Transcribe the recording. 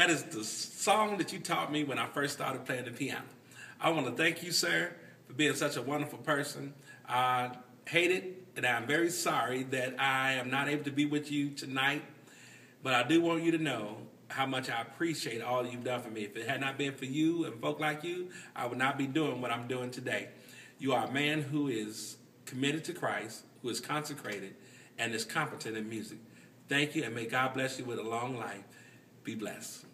that is the song that you taught me when I first started playing the piano. I want to thank you, sir, for being such a wonderful person. Hate it, and I'm very sorry that I am not able to be with you tonight. But I do want you to know how much I appreciate all you've done for me. If it had not been for you and folk like you, I would not be doing what I'm doing today. You are a man who is committed to Christ, who is consecrated, and is competent in music. Thank you, and may God bless you with a long life. Be blessed.